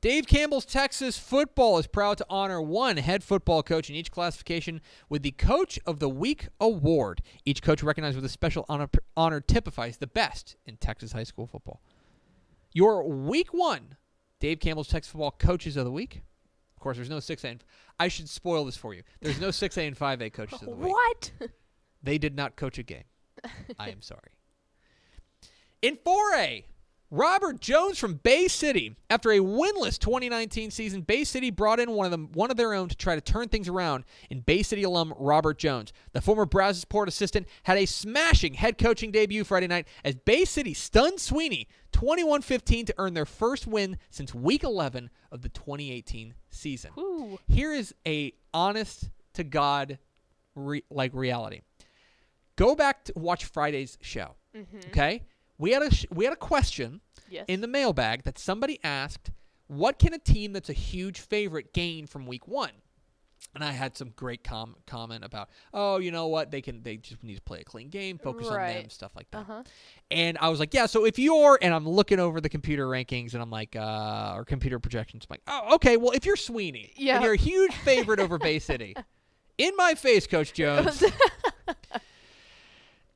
Dave Campbell's Texas football is proud to honor one head football coach in each classification with the Coach of the Week award. Each coach recognized with a special honor, honor typifies the best in Texas high school football. Your week one, Dave Campbell's Texas football coaches of the week. Of course, there's no 6A and I should spoil this for you. There's no 6A and 5A coaches of the week. What? They did not coach a game. I am sorry. In 4A, Robert Jones from Bay City. After a winless 2019 season, Bay City brought in one of them, one of their own to try to turn things around in Bay City alum Robert Jones. The former Brazosport assistant had a smashing head coaching debut Friday night as Bay City stunned Sweeny 21-15 to earn their first win since week 11 of the 2018 season. Woo. Here is a honest to God re- like reality. Go back to watch Friday's show. Mm-hmm. Okay? We had a sh- we had a question Yes. in the mailbag that somebody asked, "What can a team that's a huge favorite gain from week 1?" And I had some great com- comment about, "Oh, you know what? They can they just need to play a clean game, focus on them, stuff like that." uh-huh. And I was like, yeah, so if you're, and I'm looking over the computer rankings and I'm like, uh, or computer projections, I'm like, oh, okay, well, if you're Sweeny Yeah. and you're a huge favorite over Bay City, in my face, Coach Jones.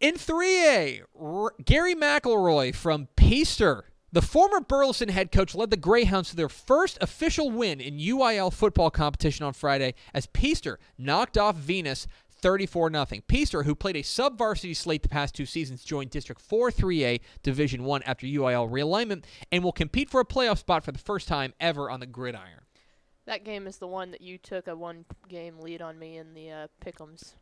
in 3A, R- Gary McElroy from Peaster, the former Burleson head coach, led the Greyhounds to their first official win in UIL football competition on Friday as Peaster knocked off Venus 34 0. Peaster, who played a sub varsity slate the past two seasons, joined District 4 3A Division 1 after UIL realignment and will compete for a playoff spot for the first time ever on the gridiron. That game is the one that you took a one game lead on me in the uh, Pick'ems.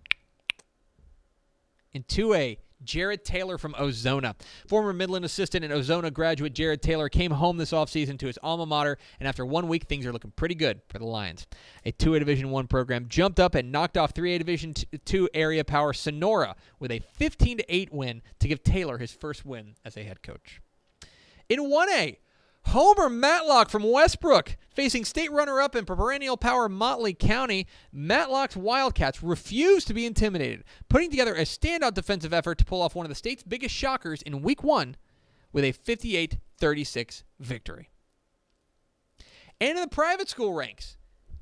In 2A, Jarryd Taylor from Ozona. Former Midland assistant and Ozona graduate Jarryd Taylor came home this offseason to his alma mater, and after one week, things are looking pretty good for the Lions. A 2A Division 1 program jumped up and knocked off 3A Division 2 area power Sonora with a 15 8 win to give Taylor his first win as a head coach. In 1A, Homer Matlock from Westbrook facing state runner-up and perennial power Motley County. Matlock's Wildcats refused to be intimidated, putting together a standout defensive effort to pull off one of the state's biggest shockers in Week 1 with a 58-36 victory. And in the private school ranks,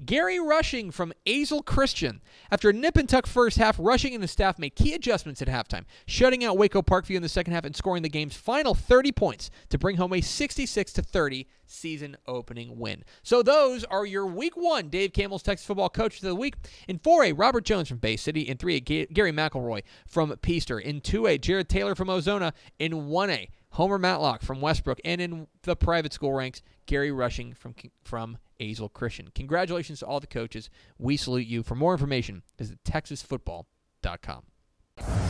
Gary Rushing from Azle Christian. After a nip and tuck first half, Rushing and his staff made key adjustments at halftime, shutting out Waco Parkview in the second half and scoring the game's final 30 points to bring home a 66 30 season opening win. So those are your week 1 Dave Campbell's Texas football coaches of the week. In 4A, Robert Jones from Bay City. In 3A, Gary McElroy from Peaster. In 2A, Jarryd Taylor from Ozona. In 1A, Homer Matlock from Westbrook, and in the private school ranks, Gary Rushing from from Azle Christian. Congratulations to all the coaches. We salute you. For more information, visit texasfootball.com.